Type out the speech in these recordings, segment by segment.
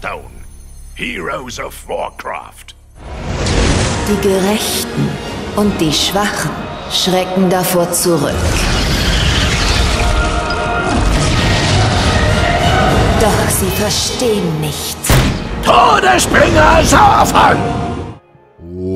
Hearthstone. Heroes of Warcraft. Die Gerechten und die Schwachen schrecken davor zurück. Doch sie verstehen nicht. Todesbringer Sauerfang!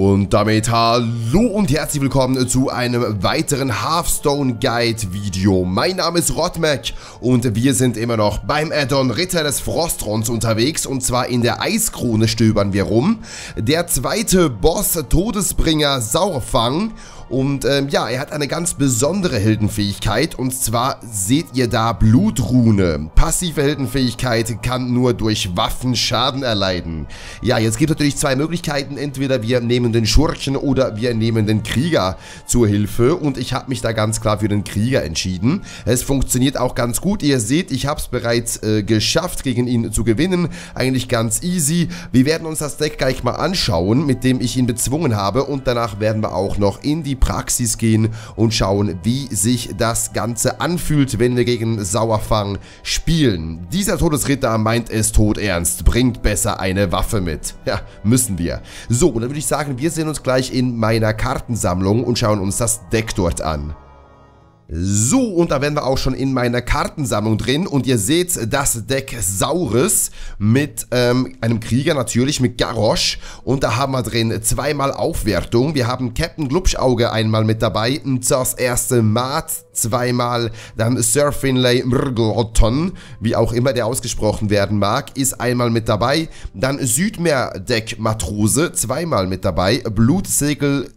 Und damit hallo und herzlich willkommen zu einem weiteren Hearthstone Guide Video. Mein Name ist Rotmac und wir sind immer noch beim Addon Ritter des Frostrons unterwegs und zwar in der Eiskrone stöbern wir rum. Der zweite Boss Todesbringer Sauerfang und ähm, ja, er hat eine ganz besondere Heldenfähigkeit und zwar seht ihr da Blutrune. Passive Heldenfähigkeit kann nur durch Waffen Schaden erleiden. Ja, jetzt gibt es natürlich zwei Möglichkeiten. Entweder wir nehmen den Schurchen oder wir nehmen den Krieger zur Hilfe und ich habe mich da ganz klar für den Krieger entschieden. Es funktioniert auch ganz gut. Ihr seht, ich habe es bereits äh, geschafft, gegen ihn zu gewinnen. Eigentlich ganz easy. Wir werden uns das Deck gleich mal anschauen, mit dem ich ihn bezwungen habe und danach werden wir auch noch in die Praxis gehen und schauen, wie sich das Ganze anfühlt, wenn wir gegen Sauerfang spielen. Dieser Todesritter meint es todernst, bringt besser eine Waffe mit. Ja, müssen wir. So, und dann würde ich sagen, wir sehen uns gleich in meiner Kartensammlung und schauen uns das Deck dort an. So, und da wären wir auch schon in meiner Kartensammlung drin. Und ihr seht das Deck Saurus mit ähm, einem Krieger natürlich, mit Garrosh. Und da haben wir drin zweimal Aufwertung. Wir haben Captain Glubschauge einmal mit dabei, das erste Mat zweimal, dann Sir Finlay Mrgloton, wie auch immer der ausgesprochen werden mag, ist einmal mit dabei. Dann Südmeerdeck Matrose zweimal mit dabei, Blutsegel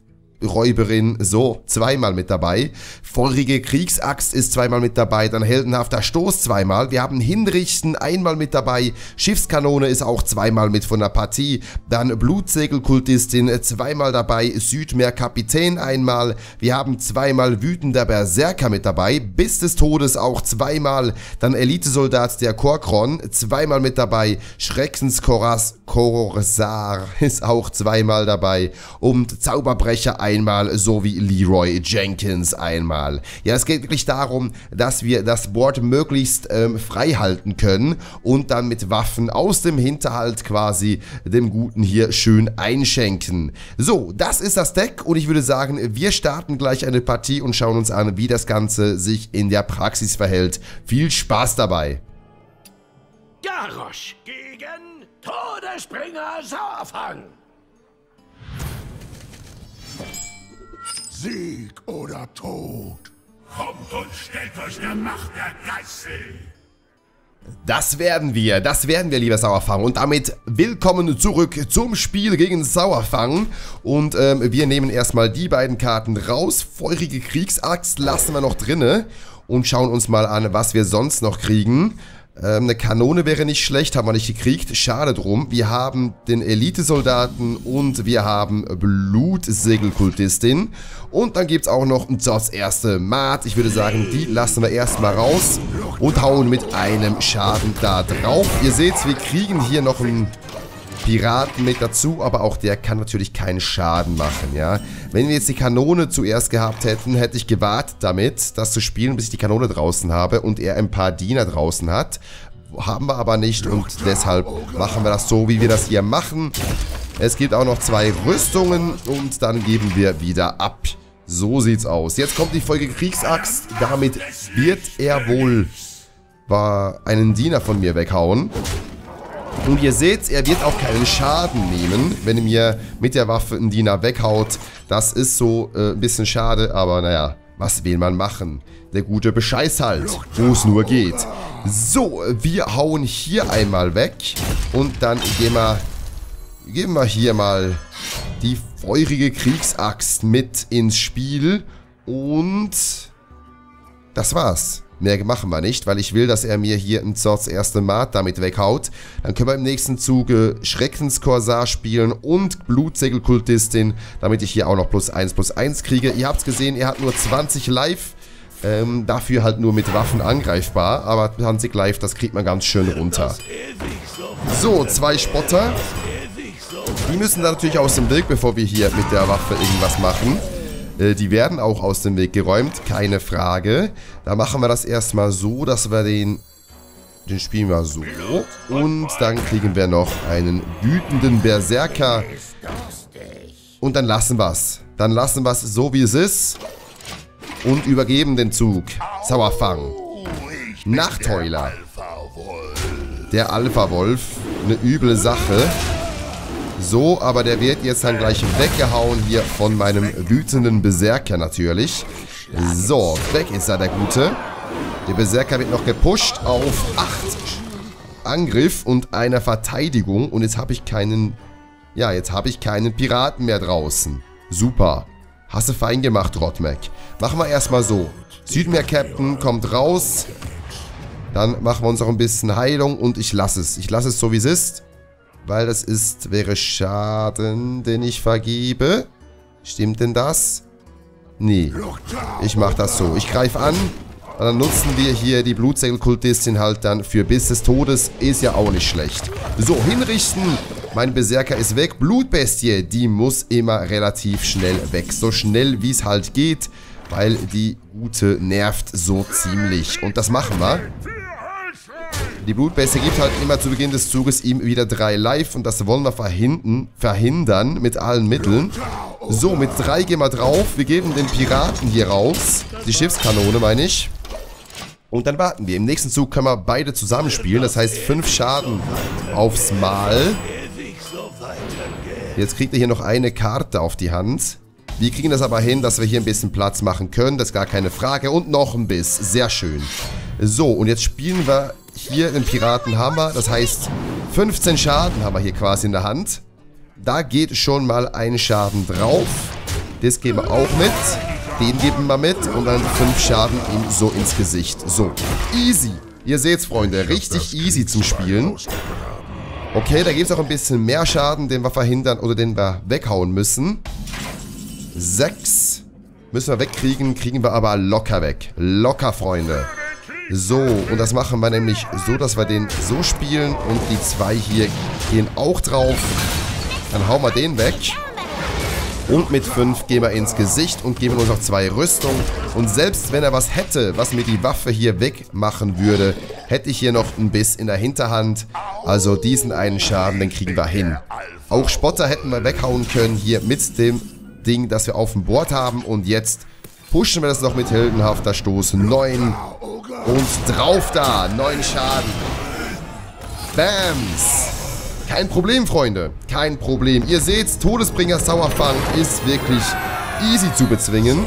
Räuberin, so, zweimal mit dabei. Feurige Kriegsaxt ist zweimal mit dabei, dann heldenhafter Stoß zweimal. Wir haben Hinrichten einmal mit dabei, Schiffskanone ist auch zweimal mit von der Partie. Dann Blutsegelkultistin zweimal dabei, Südmeerkapitän einmal. Wir haben zweimal wütender Berserker mit dabei, bis des Todes auch zweimal. Dann Elitesoldat der Korkron zweimal mit dabei, Schreckenskoras Korsar ist auch zweimal dabei und Zauberbrecher einmal sowie Leroy Jenkins einmal. Ja, es geht wirklich darum, dass wir das Board möglichst ähm, frei halten können und dann mit Waffen aus dem Hinterhalt quasi dem Guten hier schön einschenken. So, das ist das Deck und ich würde sagen, wir starten gleich eine Partie und schauen uns an, wie das Ganze sich in der Praxis verhält. Viel Spaß dabei! Garrosh gegen Todesbringer Sauerfang! Sieg oder Tod. Kommt und stellt euch der Macht der Geißel! Das werden wir, das werden wir, lieber Sauerfang. Und damit willkommen zurück zum Spiel gegen Sauerfang. Und ähm, wir nehmen erstmal die beiden Karten raus. Feurige Kriegsaxt lassen wir noch drinne. Und schauen uns mal an, was wir sonst noch kriegen. Ähm, eine Kanone wäre nicht schlecht, haben wir nicht gekriegt. Schade drum. Wir haben den Elitesoldaten und wir haben Blutsegelkultistin. Und dann gibt es auch noch das erste Mat. Ich würde sagen, die lassen wir erstmal raus und hauen mit einem Schaden da drauf. Ihr seht, wir kriegen hier noch einen Piraten mit dazu, aber auch der kann natürlich keinen Schaden machen, ja. Wenn wir jetzt die Kanone zuerst gehabt hätten, hätte ich gewartet damit, das zu spielen, bis ich die Kanone draußen habe und er ein paar Diener draußen hat. Haben wir aber nicht und deshalb machen wir das so, wie wir das hier machen. Es gibt auch noch zwei Rüstungen und dann geben wir wieder ab. So sieht's aus. Jetzt kommt die Folge Kriegsaxt. Damit wird er wohl war einen Diener von mir weghauen. Und ihr seht, er wird auch keinen Schaden nehmen, wenn er mir mit der Waffe einen Diener weghaut. Das ist so äh, ein bisschen schade, aber naja, was will man machen? Der gute Bescheiß halt, wo es nur geht. So, wir hauen hier einmal weg und dann gehen wir, geben wir hier mal die feurige Kriegsaxt mit ins Spiel und das war's. Mehr machen wir nicht, weil ich will, dass er mir hier ein Zorts erste Mat damit weghaut. Dann können wir im nächsten Zuge Schreckenskorsar spielen und Blutsegelkultistin, damit ich hier auch noch plus 1 plus 1 kriege. Ihr habt es gesehen, er hat nur 20 Live. Ähm, dafür halt nur mit Waffen angreifbar, aber 20 Live, das kriegt man ganz schön runter. So, zwei Spotter. Die müssen da natürlich aus dem Weg, bevor wir hier mit der Waffe irgendwas machen. Äh, die werden auch aus dem Weg geräumt, keine Frage. Da machen wir das erstmal so, dass wir den Den spielen wir so. Und dann kriegen wir noch einen wütenden Berserker. Und dann lassen wir es. Dann lassen wir es so, wie es ist. Und übergeben den Zug. Sauerfang. Nachtheuler. Der Alpha-Wolf. Eine üble Sache. So, aber der wird jetzt dann gleich weggehauen hier von meinem wütenden Berserker natürlich. So, weg ist er, der Gute. Der Berserker wird noch gepusht auf 8 Angriff und einer Verteidigung. Und jetzt habe ich keinen... Ja, jetzt habe ich keinen Piraten mehr draußen. Super. Hast du fein gemacht, Rotmek. Machen wir erstmal so. Südmeer-Captain kommt raus. Dann machen wir uns auch ein bisschen Heilung und ich lasse es. Ich lasse es so, wie es ist. Weil das ist, wäre Schaden, den ich vergebe. Stimmt denn das? Nee. Ich mache das so. Ich greife an. Und dann nutzen wir hier die Blutsegelkultistin halt dann für Biss des Todes. Ist ja auch nicht schlecht. So, hinrichten. Mein Berserker ist weg. Blutbestie, die muss immer relativ schnell weg. So schnell, wie es halt geht. Weil die Gute nervt so ziemlich. Und das machen wir. Die Blutbestie gibt halt immer zu Beginn des Zuges ihm wieder drei Life und das wollen wir verhindern, verhindern mit allen Mitteln. So, mit drei gehen wir drauf. Wir geben den Piraten hier raus. Die Schiffskanone, meine ich. Und dann warten wir. Im nächsten Zug können wir beide zusammenspielen. Das heißt, fünf Schaden aufs Mal. Jetzt kriegt er hier noch eine Karte auf die Hand. Wir kriegen das aber hin, dass wir hier ein bisschen Platz machen können. Das ist gar keine Frage. Und noch ein Biss. Sehr schön. So, und jetzt spielen wir hier den Piratenhammer. Das heißt, 15 Schaden haben wir hier quasi in der Hand. Da geht schon mal ein Schaden drauf. Das geben wir auch mit. Den geben wir mit. Und dann 5 Schaden ihm so ins Gesicht. So, easy. Ihr seht's, Freunde. Richtig easy zum Spielen. Okay, da gibt es auch ein bisschen mehr Schaden, den wir verhindern oder den wir weghauen müssen. 6 müssen wir wegkriegen, kriegen wir aber locker weg. Locker, Freunde. So, und das machen wir nämlich so, dass wir den so spielen und die zwei hier gehen auch drauf. Dann hauen wir den weg. Und mit 5 gehen wir ins Gesicht und geben uns noch zwei Rüstung. Und selbst wenn er was hätte, was mir die Waffe hier wegmachen würde, hätte ich hier noch ein Biss in der Hinterhand. Also diesen einen Schaden, den kriegen wir hin. Auch Spotter hätten wir weghauen können hier mit dem Ding, das wir auf dem Board haben. Und jetzt pushen wir das noch mit heldenhafter Stoß. 9 und drauf da. 9 Schaden. Bams. Kein Problem, Freunde. Kein Problem. Ihr seht, Todesbringer Sauerfang ist wirklich easy zu bezwingen.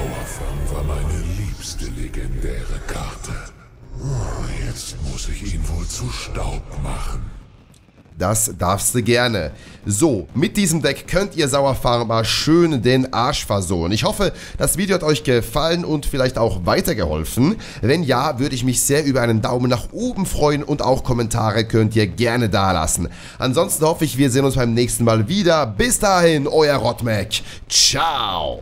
Das darfst du gerne. So, mit diesem Deck könnt ihr Sauerfarmer schön den Arsch versohlen. Ich hoffe, das Video hat euch gefallen und vielleicht auch weitergeholfen. Wenn ja, würde ich mich sehr über einen Daumen nach oben freuen und auch Kommentare könnt ihr gerne dalassen. Ansonsten hoffe ich, wir sehen uns beim nächsten Mal wieder. Bis dahin, euer Rotmac. Ciao.